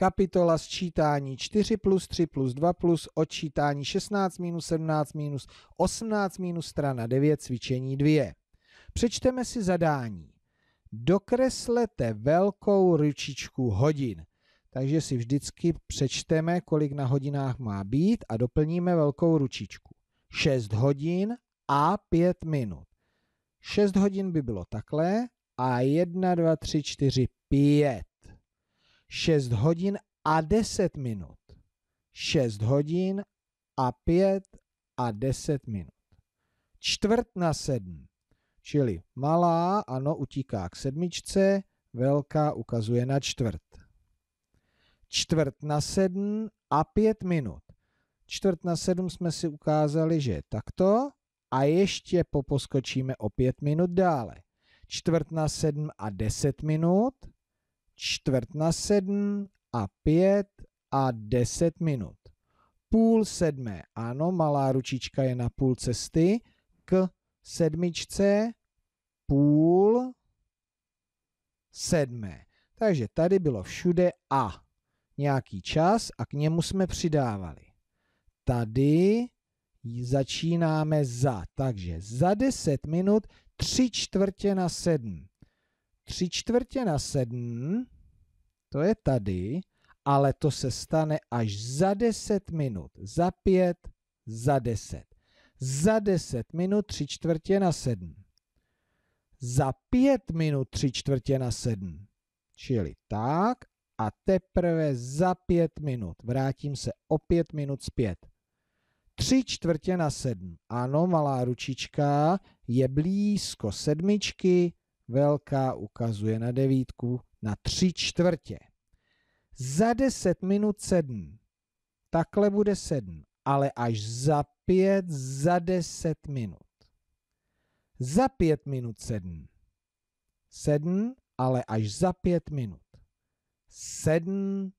Kapitola sčítání 4 plus 3 plus 2 plus odčítání 16 minus 17 minus 18 minus strana 9 cvičení 2. Přečteme si zadání. Dokreslete velkou ručičku hodin. Takže si vždycky přečteme, kolik na hodinách má být a doplníme velkou ručičku. 6 hodin a 5 minut. 6 hodin by bylo takhle a 1, 2, 3, 4, 5. 6 hodin a 10 minut. 6 hodin a 5 a 10 minut. Čtvrt na 7. Čili malá, ano, utíká k sedmičce, velká ukazuje na čtvrt. Čtvrt na 7 a 5 minut. Čtvrt na 7 jsme si ukázali, že je takto a ještě poposkočíme o 5 minut dále. Čtvrt na 7 a 10 minut čtvrt na sedm a pět a deset minut. Půl sedmé, ano, malá ručička je na půl cesty k sedmičce, půl sedmé. Takže tady bylo všude a nějaký čas a k němu jsme přidávali. Tady začínáme za, takže za 10 minut tři čtvrtě na sedm. Tři čtvrtě na sedm, to je tady, ale to se stane až za 10 minut, za pět, za deset. Za 10 minut tři čtvrtě na sedm. Za pět minut tři čtvrtě na sedm. Čili tak a teprve za pět minut. Vrátím se o pět minut zpět. Tři čtvrtě na sedm. Ano, malá ručička je blízko sedmičky, velká ukazuje na devítku na tři čtvrtě. Za deset minut sedm. Takhle bude sedm, ale až za pět, za deset minut. Za pět minut sedm. Sedm, ale až za pět minut. Sedm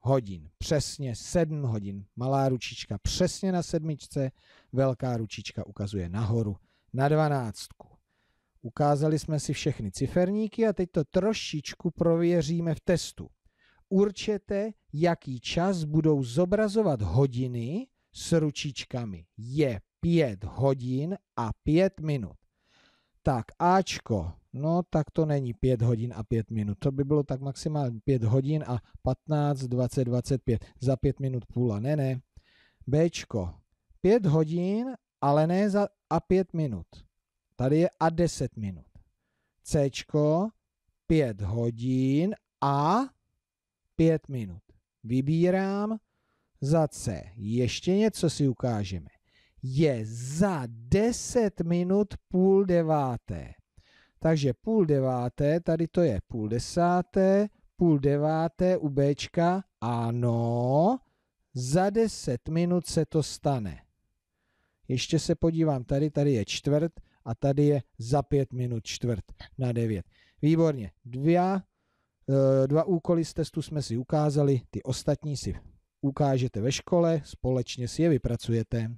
hodin. Přesně sedm hodin. Malá ručička přesně na sedmičce, velká ručička ukazuje nahoru na dvanáctku. Ukázali jsme si všechny ciferníky a teď to trošičku prověříme v testu. Určete, jaký čas budou zobrazovat hodiny s ručičkami. Je 5 hodin a 5 minut. Tak Ačko, no tak to není 5 hodin a 5 minut. To by bylo tak maximálně 5 hodin a 15, 20, 25. Za 5 minut půla. Ne, ne. Bčko, 5 hodin, ale ne za a 5 minut. Tady je a 10 minut. C 5 hodin a 5 minut. Vybírám za C. Ještě něco si ukážeme. Je za 10 minut půl deváté. Takže půl deváté, tady to je půl desáté, půl deváté u Bčka, ano, za 10 minut se to stane. Ještě se podívám, tady, tady je čtvrt, a tady je za pět minut čtvrt na devět. Výborně. Dva, eh, dva úkoly z testu jsme si ukázali, ty ostatní si ukážete ve škole, společně si je vypracujete.